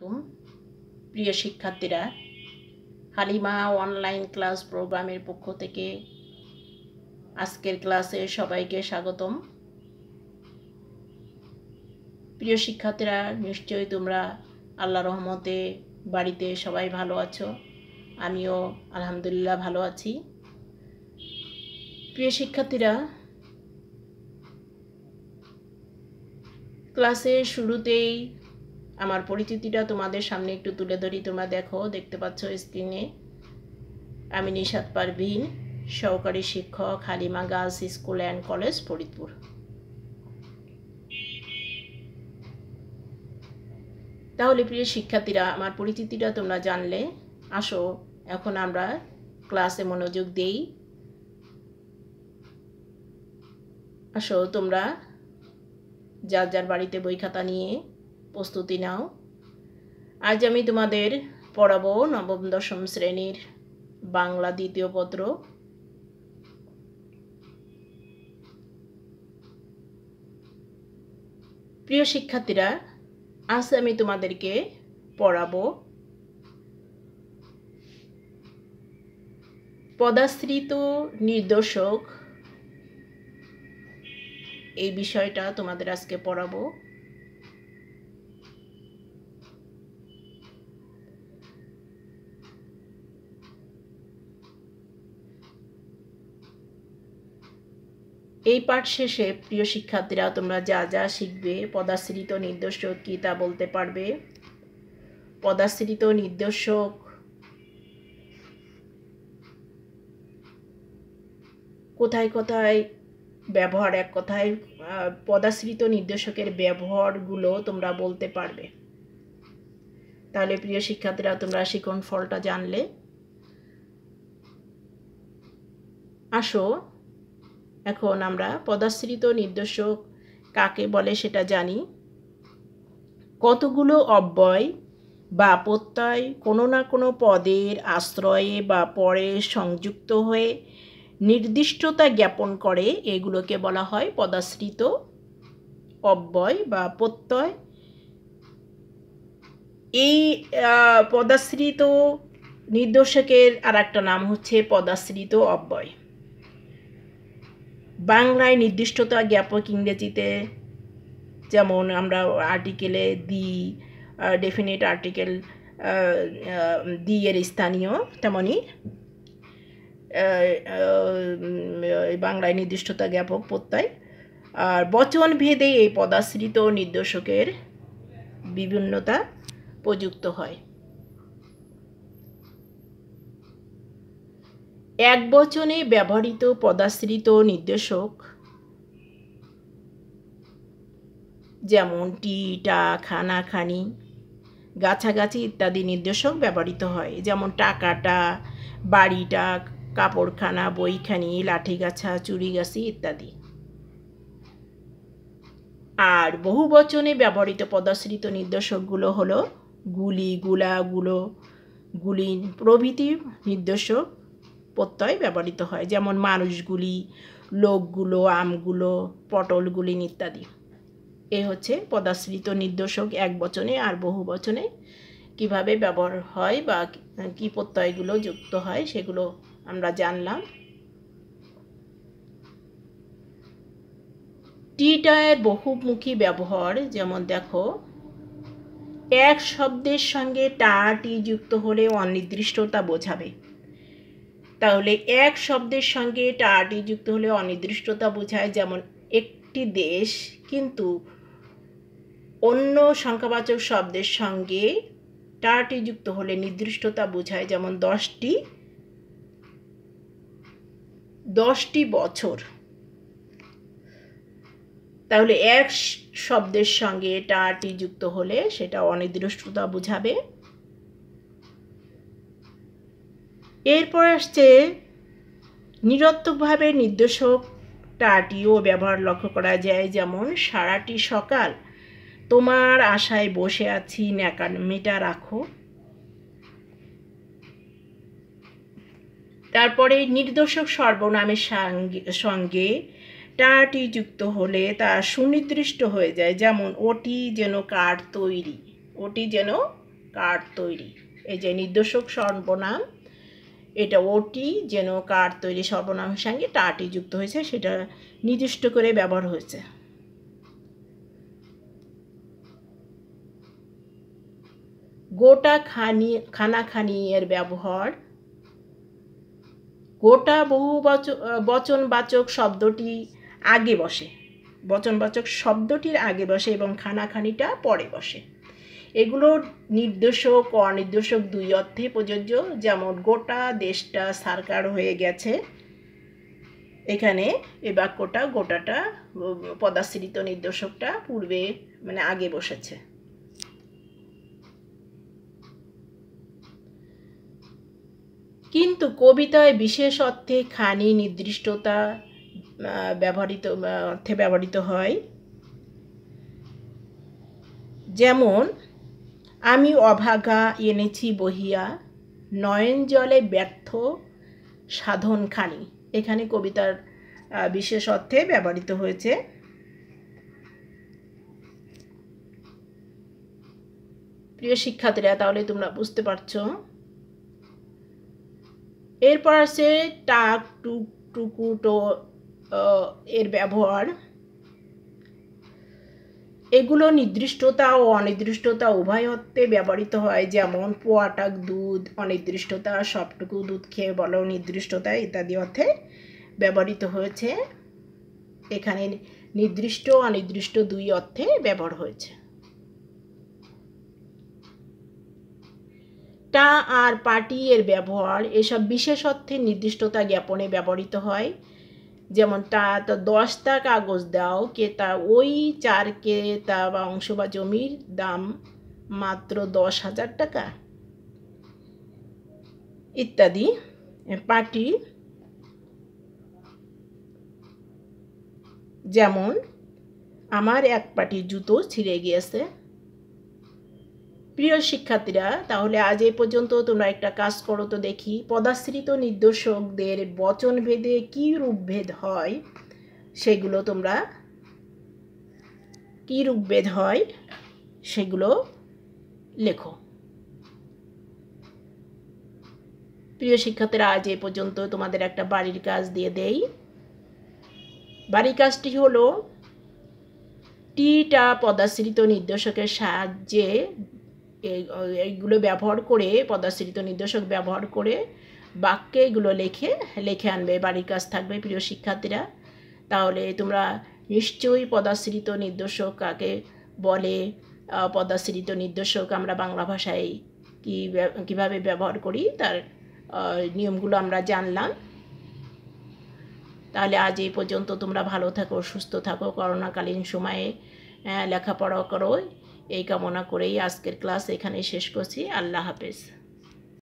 আলাইকুম প্রিয় শিক্ষার্থীরা, হালিমা অনলাইন ক্লাস প্রোগ্রামের পক্ষ থেকে আজকের ক্লাসে সবাইকে স্বাগতম। প্রিয় শিক্ষার্থীরা, নিশ্চয়ই তোমরা আল্লাহ রহমতে বাড়িতে সবাই ভালো আছো। আমিও আলহামদুলিল্লাহ ভালো আছি। প্রিয় শিক্ষার্থীরা ক্লাসের শুরুতেই আমার পরিচিতিটা তোমাদের সামনে একটু তুলে ধরি। তোমরা দেখো, দেখতে পাচ্ছ স্ক্রিনে আমি নিশাদ পারভিন, সহকারী শিক্ষক, Halima girls school and college, Faridpur. তাহলে প্রিয় শিক্ষার্থীরা, আমার পরিচিতিটা তোমরা জানলে। আসো, এখন আমরা ক্লাসে মনোযোগ দেই। আসো, তোমরা যার যার বাড়িতে বই খাতা নিয়ে প্রস্তুতি নাও। আজ আমি তোমাদের পড়াবো নবম, দশম শ্রেণির বাংলা দ্বিতীয় পত্র। প্রিয় শিক্ষার্থীরা, আজ আমি তোমাদেরকে পড়াবো পদাশ্রিত নির্দেশক। এই বিষয়টা তোমাদের আজকে পড়াবো। এই পাঠ শেষে, প্রিয় শিক্ষার্থীরা, তোমরা যা যা শিখবে, পদাশ্রিত নির্দেশক কী তা বলতে পারবে? পদাশ্রিত নির্দেশক কোথায় কোথায় ব্যবহার, এক কথায় পদাশ্রিত নির্দেশকের ব্যবহারগুলো তোমরা বলতে পারবে। তাহলে, প্রিয় শিক্ষার্থীরা, তোমরা শিখন ফলটা জানলে। আসো। এখন আমরা পদাশ্রিত নির্দেশক কাকে বলে সেটা জানি। কতগুলো অব্যয় বা প্রত্যয় কোনো না কোনো পদের আশ্রয়ে বা পরে সংযুক্ত হয়ে নির্দিষ্টতা জ্ঞাপন করে, এগুলোকে বলা হয় পদাশ্রিত অব্যয় বা প্রত্যয়। এই পদাশ্রিত নির্দেশকের আর একটা নাম হচ্ছে পদাশ্রিত অব্যয়। বাংলায় নির্দিষ্টতা জ্ঞাপক ইংরেজিতে, যেমন আমরা আর্টিকেলে দি ডেফিনেট আর্টিকেল দি এর স্থানীয়, তেমনই। বাংলায় নির্দিষ্টতা জ্ঞাপক প্রত্যয়। আর বচন ভেদে এই পদাশ্রিত নির্দেশকের বিভিন্নতা প্রযুক্ত হয়। এক বচনে ব্যবহৃত পদাশ্রিত নির্দেশক। যেমন টি, টা, খানা, খানি, গাছাগাছি ইত্যাদি নির্দেশক ব্যবহৃত হয়। যেমন টাকাটা, বাড়িটা, কাপড়খানা, বইখানি, লাঠিগাছা চুরিগাছি ইত্যাদি। আর বহু বচনে ব্যবহৃত পদাশ্রিত নির্দেশকগুলো হলো গুলি গুলা গুলো গুলি প্রভৃতি নির্দেশক। প্রত্যয় ব্যবহৃত হয়, যেমন মানুষগুলি, লোকগুলো, আমগুলো, পটলগুলি ইত্যাদি। এ হচ্ছে পদাশ্রিত নির্দেশক এক বচনে আর বহু বচনে কীভাবে ব্যবহার হয় বা কি প্রত্যয়গুলো যুক্ত হয় সেগুলো আমরা জানলাম। টিটায়ের বহুমুখী ব্যবহার, যেমন দেখো, এক শব্দের সঙ্গে টা টি যুক্ত হলে অনির্দিষ্টতা বোঝাবে। তাহলে এক শব্দের সঙ্গে টা টি যুক্ত হলে অনির্দিষ্টতা বোঝায় যেমন একটি দেশ, কিন্তু অন্য সংখ্যাবাচক শব্দের সঙ্গে টাটি যুক্ত হলে নির্দিষ্টতা বোঝায় যেমন দশটি দশটি বছর। তাহলে এক শব্দের সঙ্গে টাটি যুক্ত হলে সেটা অনির্দিষ্টতা বোঝাবে। এরপর আসছে নিরত্মকভাবে নির্দেশক টাটিও ব্যবহার লক্ষ্য করা যায়, যেমন, সারাটি সকাল তোমার আশায় বসে আছি ন্যাকামিটা রাখো। তারপরে নির্দেশক সর্বনামের সঙ্গে টাটি যুক্ত হলে তা সুনির্দিষ্ট হয়ে যায়, যেমন, ওটি যেন কাঠ তৈরি, ওটি যেন কার্ড তৈরি। এই যে নির্দেশক সর্বনাম এটা ওটি যেন কার্ড তৈরি সর্বনামের সঙ্গে টাটি যুক্ত হয়েছে, সেটা নির্দিষ্ট করে ব্যবহার হয়েছে। গোটা খানি, খানাখানি এর ব্যবহার। গোটা বহু বচনবাচক শব্দটি আগে বসে। বচনবাচক শব্দটির আগে বসে এবং খানাখানিটা পরে বসে। এগুলো নির্দেশক, অনির্দেশক দুই অর্থে প্রযোজ্য। যেমন গোটা দেশটা সারকার হয়ে গেছে। এখানে এ বাক্যটা, গোটাটা পদাশ্রিত নির্দেশকটা পূর্বে মানে আগে বসেছে। কিন্তু কবিতায় বিশেষ অর্থে খানি নির্দিষ্টতা ব্যবহৃত, অর্থে ব্যবহৃত হয়। যেমন আমি অভাগা এনেছি বহিয়া, নয়ন জলে ব্যর্থ সাধন খানি। এখানে কবিতার বিশেষ অর্থে ব্যবহৃত হয়েছে। প্রিয় শিক্ষার্থীরা, তাহলে তোমরা বুঝতে পারছ। এরপর আছে টাক, টুক টুকুটো এর ব্যবহার। এগুলো নির্দিষ্টতা ও অনির্দিষ্টতা উভয় অর্থে ব্যবহৃত হয়, যেমন পোয়াটাক দুধ, অনির্দিষ্টতা সবটুকু দুধ খেয়ে বলো, নির্দিষ্টতা ইত্যাদি অর্থে ব্যবহৃত হয়েছে। এখানে নির্দিষ্ট অনির্দিষ্ট দুই অর্থে ব্যবহার হয়েছে। টা আর পার্টি এর ব্যবহার, এসব বিশেষ অর্থে নির্দিষ্টতা জ্ঞাপনে ব্যবহৃত হয়। যেমন তা তো দশটা কাগজ দাও, কে তা ওই চার কে তা বা অংশ বা জমির দাম মাত্র দশ হাজার টাকা। ইত্যাদি। পাটি যেমন, আমার এক পাটি জুতো ছিঁড়ে গিয়েছে। প্রিয় শিক্ষার্থীরা, তাহলে আজ এই পর্যন্ত তোমরা একটা কাজ করো তো দেখি। পদাশ্রিত নির্দেশকদের বচনভেদে কী রূপভেদ হয় সেগুলো তোমরা কী রূপভেদ হয় সেগুলো লেখো। প্রিয় শিক্ষার্থীরা, আজ এ পর্যন্ত তোমাদের একটা বাড়ির কাজ দিয়ে দেই। বাড়ির কাজটি হলো টিটা পদাশ্রিত নির্দেশকের সাহায্যে এইগুলো ব্যবহার করে পদাশ্রিত নির্দেশক ব্যবহার করে বাক্যে এগুলো লেখে লেখে আনবে, বাড়ির কাজ থাকবে, প্রিয় শিক্ষার্থীরা। তাহলে তোমরা নিশ্চয়ই পদাশ্রিত নির্দেশক কাকে বলে পদাশ্রিত নির্দেশক আমরা বাংলা ভাষায় কী কীভাবে ব্যবহার করি, তার নিয়মগুলো আমরা জানলাম। তাহলে আজ এই পর্যন্ত তোমরা ভালো থাকো, সুস্থ থাকো, করোনাকালীন সময়ে লেখাপড়া করো এই কামনা করেই আজকের ক্লাস এখানে শেষ করছি। আল্লাহ হাফেজ।